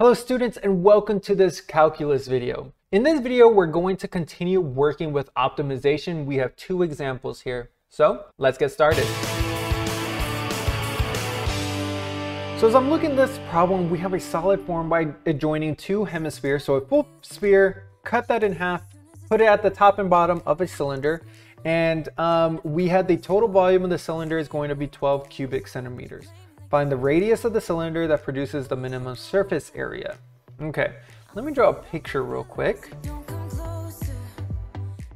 Hello students and welcome to this calculus video. In this video, we're going to continue working with optimization. We have two examples here. So let's get started. So as I'm looking at this problem, we have a solid form by adjoining two hemispheres. So a full sphere, cut that in half, put it at the top and bottom of a cylinder. And um, we had the total volume of the cylinder is going to be 12 cubic centimeters. Find the radius of the cylinder that produces the minimum surface area. Okay, let me draw a picture real quick.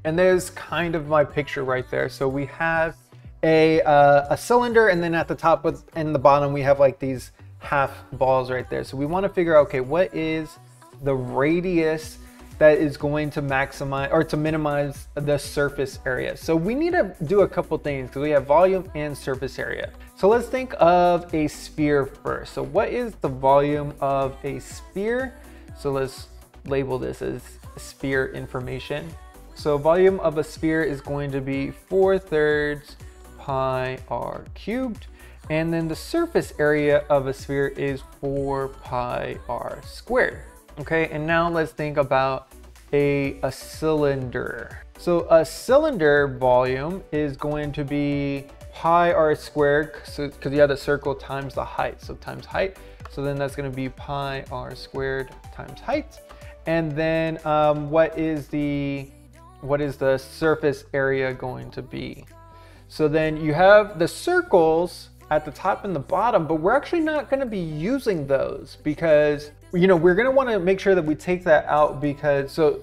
And there's kind of my picture right there. So we have a, uh, a cylinder and then at the top with, and the bottom we have like these half balls right there. So we wanna figure out, okay, what is the radius that is going to maximize or to minimize the surface area. So we need to do a couple things because we have volume and surface area. So let's think of a sphere first. So what is the volume of a sphere? So let's label this as sphere information. So volume of a sphere is going to be 4 thirds pi r cubed. And then the surface area of a sphere is 4 pi r squared. Okay, and now let's think about a, a cylinder. So a cylinder volume is going to be pi r squared, because you have the circle times the height, so times height. So then that's gonna be pi r squared times height. And then um, what is the what is the surface area going to be? So then you have the circles at the top and the bottom, but we're actually not gonna be using those because, you know, we're gonna wanna make sure that we take that out because, so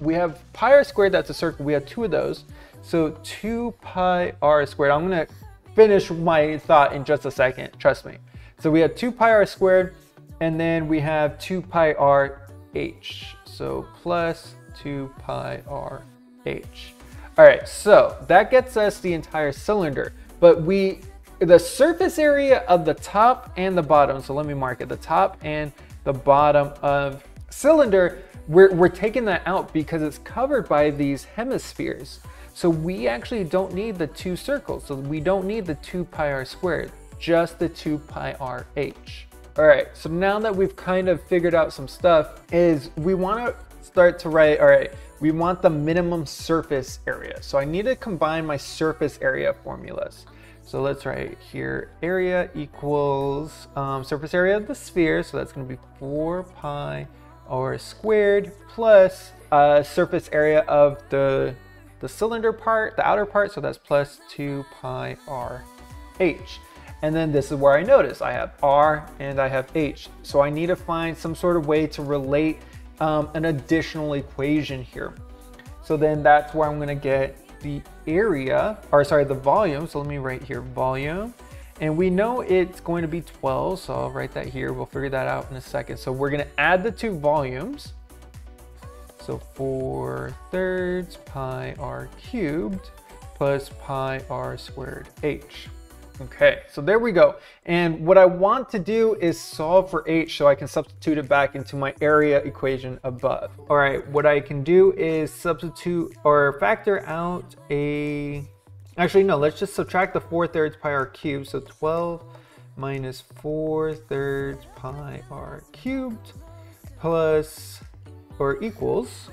we have pi r squared, that's a circle, we have two of those. So 2 pi r squared, I'm gonna finish my thought in just a second, trust me. So we have 2 pi r squared, and then we have 2 pi r h. So plus 2 pi r h. All right, so that gets us the entire cylinder, but we, the surface area of the top and the bottom, so let me mark it, the top and the bottom of cylinder, we're, we're taking that out because it's covered by these hemispheres. So we actually don't need the two circles. So we don't need the 2 pi r squared, just the 2 pi r h. All right, so now that we've kind of figured out some stuff is we want to start to write, all right, we want the minimum surface area. So I need to combine my surface area formulas. So let's write here, area equals um, surface area of the sphere. So that's gonna be four pi r squared plus uh, surface area of the the cylinder part, the outer part, so that's plus 2 pi r h. And then this is where I notice I have r and I have h. So I need to find some sort of way to relate um, an additional equation here. So then that's where I'm gonna get the area, or sorry, the volume. So let me write here, volume. And we know it's going to be 12, so I'll write that here. We'll figure that out in a second. So we're gonna add the two volumes. So 4 thirds pi r cubed plus pi r squared h. Okay, so there we go. And what I want to do is solve for h so I can substitute it back into my area equation above. All right, what I can do is substitute or factor out a, actually no, let's just subtract the 4 thirds pi r cubed. So 12 minus 4 thirds pi r cubed plus or equals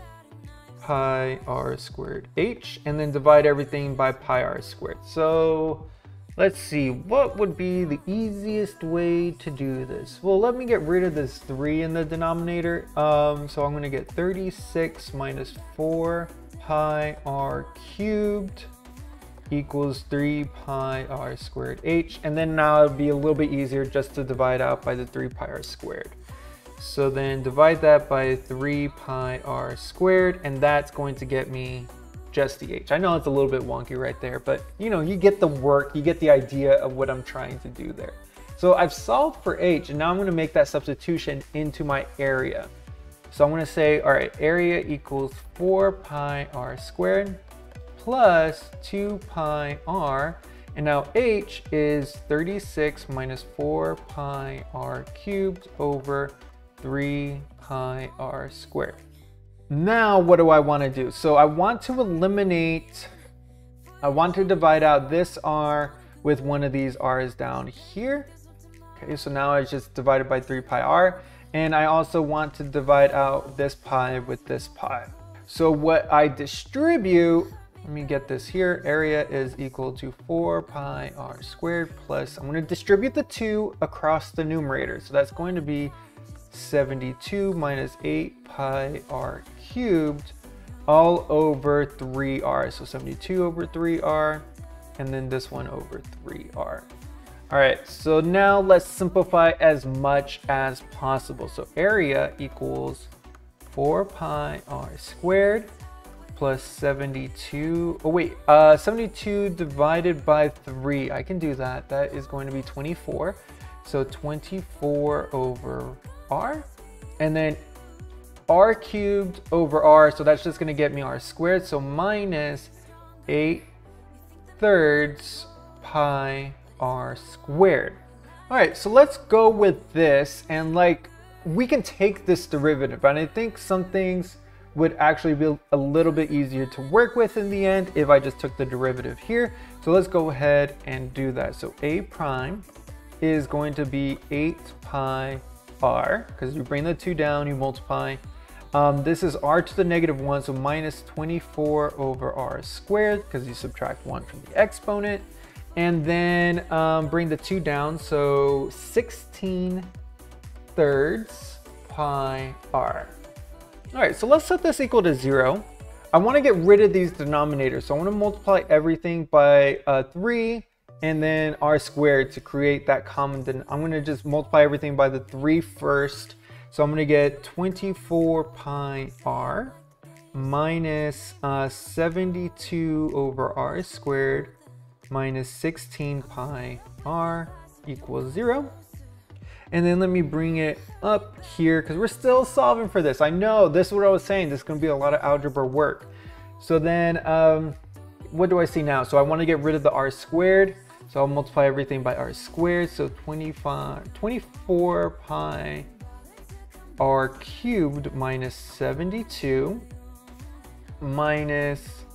pi r squared h and then divide everything by pi r squared. So let's see, what would be the easiest way to do this? Well, let me get rid of this 3 in the denominator. Um, so I'm going to get 36 minus 4 pi r cubed equals 3 pi r squared h. And then now it'll be a little bit easier just to divide out by the 3 pi r squared. So then divide that by 3 pi r squared, and that's going to get me just the h. I know it's a little bit wonky right there, but you know, you get the work, you get the idea of what I'm trying to do there. So I've solved for h, and now I'm gonna make that substitution into my area. So I'm gonna say, all right, area equals 4 pi r squared plus 2 pi r, and now h is 36 minus 4 pi r cubed over 3 pi r squared. Now what do I want to do? So I want to eliminate, I want to divide out this r with one of these r's down here. Okay, so now I just divided by 3 pi r. And I also want to divide out this pi with this pi. So what I distribute, let me get this here, area is equal to 4 pi r squared plus, I'm going to distribute the 2 across the numerator. So that's going to be 72 minus 8 pi r cubed all over 3r. So 72 over 3r, and then this one over 3r. All right, so now let's simplify as much as possible. So area equals 4 pi r squared plus 72. Oh wait, uh, 72 divided by 3. I can do that. That is going to be 24. So 24 over r. And then r cubed over r, so that's just gonna get me r squared, so minus 8 thirds pi r squared. All right, so let's go with this, and like, we can take this derivative, and I think some things would actually be a little bit easier to work with in the end if I just took the derivative here. So let's go ahead and do that. So a prime is going to be 8 pi r, because you bring the 2 down, you multiply um, this is r to the negative 1, so minus 24 over r squared, because you subtract 1 from the exponent. And then um, bring the 2 down, so 16 thirds pi r. All right, so let's set this equal to 0. I want to get rid of these denominators, so I want to multiply everything by uh, 3 and then r squared to create that common. Then I'm going to just multiply everything by the 3 first so I'm going to get 24 pi r minus, uh, 72 over r squared minus 16 pi r equals 0. And then let me bring it up here because we're still solving for this. I know this is what I was saying. This is going to be a lot of algebra work. So then um, what do I see now? So I want to get rid of the r squared. So I'll multiply everything by r squared. So 25, 24 pi r cubed minus 72 minus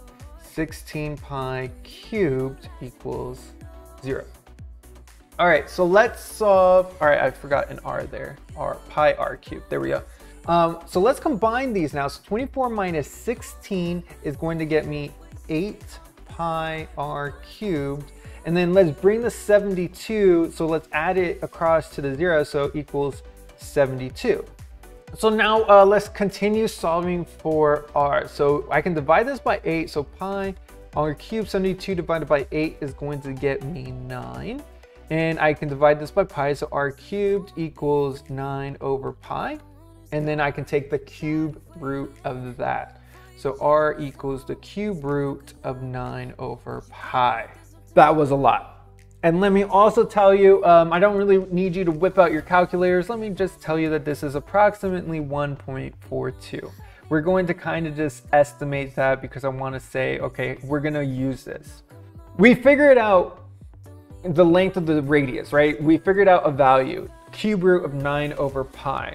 16 pi cubed equals zero. All right, so let's solve, all right, I forgot an r there, r, pi r cubed, there we go. Um, so let's combine these now. So 24 minus 16 is going to get me 8 pi r cubed. And then let's bring the 72, so let's add it across to the zero, so equals 72. So now uh, let's continue solving for r. So I can divide this by 8. So pi r cubed 72 divided by 8 is going to get me 9. And I can divide this by pi. So r cubed equals 9 over pi. And then I can take the cube root of that. So r equals the cube root of 9 over pi. That was a lot. And let me also tell you, um, I don't really need you to whip out your calculators. Let me just tell you that this is approximately 1.42. We're going to kind of just estimate that because I want to say, okay, we're going to use this. We figured out the length of the radius, right? We figured out a value, cube root of 9 over pi.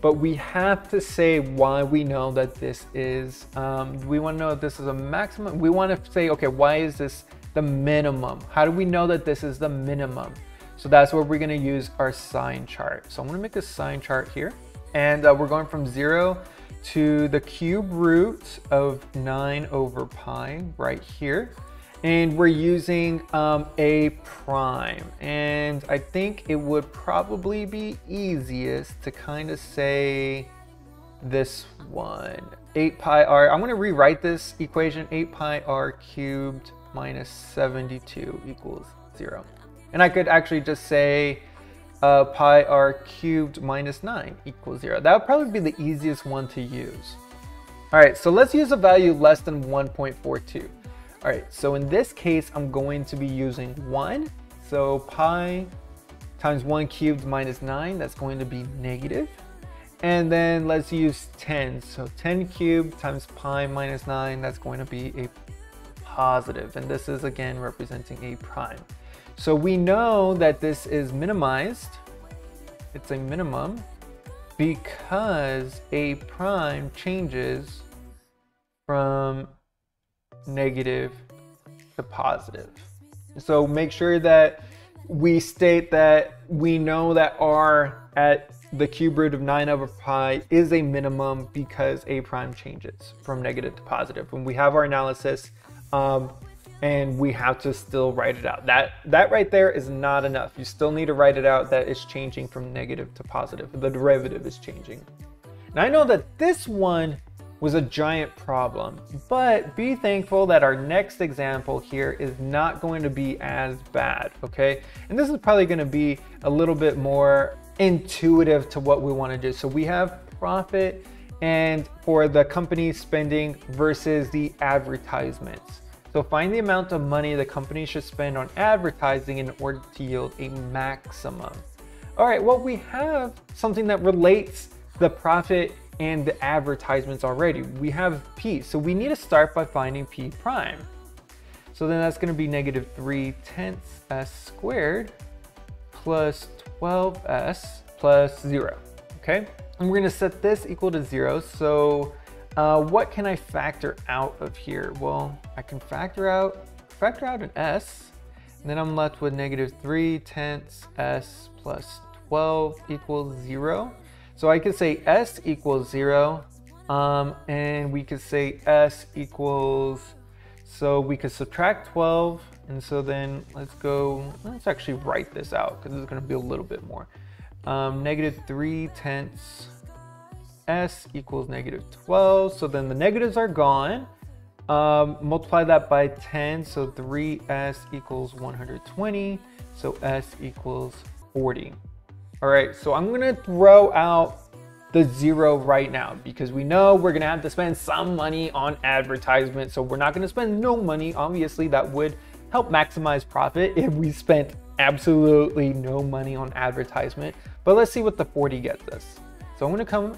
But we have to say why we know that this is, um, we want to know if this is a maximum. We want to say, okay, why is this the minimum. How do we know that this is the minimum? So that's where we're gonna use our sign chart. So I'm gonna make a sign chart here. And uh, we're going from zero to the cube root of nine over pi right here. And we're using um, a prime. And I think it would probably be easiest to kind of say this one, 8 pi r. I'm to rewrite this equation, 8 pi r cubed minus 72 equals 0. And I could actually just say uh, pi r cubed minus 9 equals 0. That would probably be the easiest one to use. All right, so let's use a value less than 1.42. All right, so in this case, I'm going to be using 1. So pi times 1 cubed minus 9, that's going to be negative. And then let's use 10. So 10 cubed times pi minus 9, that's going to be a positive, and this is again representing a prime. So we know that this is minimized. It's a minimum because a prime changes from negative to positive. So make sure that we state that we know that r at the cube root of 9 over pi is a minimum because a prime changes from negative to positive. When we have our analysis, um, and we have to still write it out. That that right there is not enough. You still need to write it out that it's changing from negative to positive. The derivative is changing. Now I know that this one was a giant problem, but be thankful that our next example here is not going to be as bad, okay? And this is probably gonna be a little bit more intuitive to what we wanna do. So we have profit and for the company spending versus the advertisements. So find the amount of money the company should spend on advertising in order to yield a maximum. All right, well, we have something that relates the profit and the advertisements already. We have P, so we need to start by finding P prime. So then that's gonna be negative 3 tenths S squared plus 12S plus zero, okay? And we're gonna set this equal to zero, so uh, what can I factor out of here? Well, I can factor out, factor out an S, and then I'm left with negative 3 tenths S plus 12 equals 0. So I could say S equals 0, um, and we could say S equals, so we could subtract 12, and so then let's go, let's actually write this out, because it's going to be a little bit more. Um, negative 3 tenths s equals negative 12. So then the negatives are gone. Um, multiply that by 10. So 3s equals 120. So s equals 40. All right, so I'm gonna throw out the zero right now because we know we're gonna have to spend some money on advertisement. So we're not gonna spend no money. Obviously, that would help maximize profit if we spent absolutely no money on advertisement. But let's see what the 40 gets us. So I'm gonna come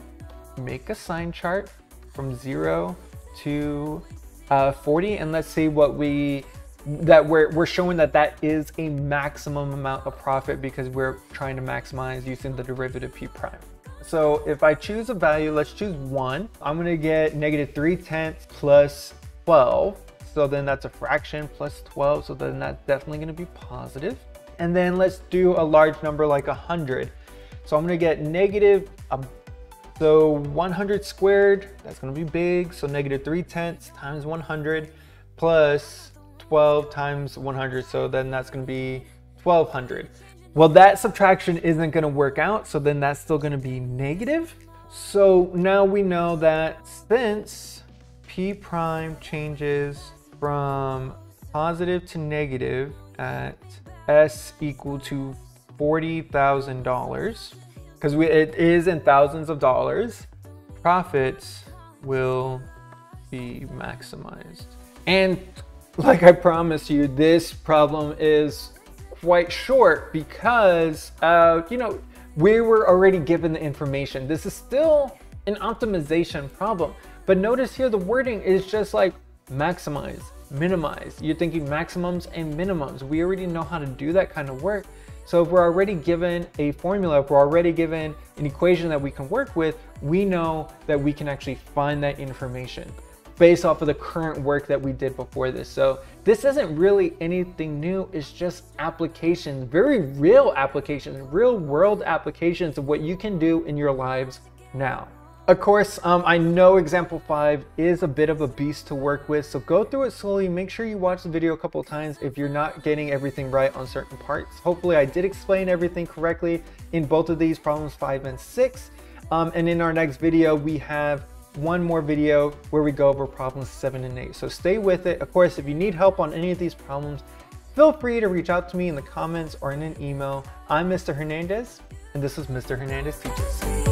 make a sign chart from zero to uh, 40 and let's see what we that we're, we're showing that that is a maximum amount of profit because we're trying to maximize using the derivative p prime. So if I choose a value, let's choose one, I'm gonna get negative 3 tenths plus 12. So then that's a fraction plus 12. So then that's definitely gonna be positive. And then let's do a large number like 100. So I'm gonna get negative a so 100 squared, that's gonna be big. So negative 3 tenths times 100 plus 12 times 100. So then that's gonna be 1200. Well, that subtraction isn't gonna work out. So then that's still gonna be negative. So now we know that since P prime changes from positive to negative at S equal to $40,000, because it is in thousands of dollars, profits will be maximized. And like I promised you, this problem is quite short because, uh, you know, we were already given the information. This is still an optimization problem. But notice here the wording is just like maximize, minimize. You're thinking maximums and minimums. We already know how to do that kind of work. So if we're already given a formula, if we're already given an equation that we can work with, we know that we can actually find that information based off of the current work that we did before this. So this isn't really anything new, it's just applications, very real applications, real world applications of what you can do in your lives now. Of course, um, I know example five is a bit of a beast to work with, so go through it slowly. Make sure you watch the video a couple of times if you're not getting everything right on certain parts. Hopefully I did explain everything correctly in both of these problems five and six. Um, and in our next video, we have one more video where we go over problems seven and eight. So stay with it. Of course, if you need help on any of these problems, feel free to reach out to me in the comments or in an email. I'm Mr. Hernandez, and this is Mr. Hernandez Teaches.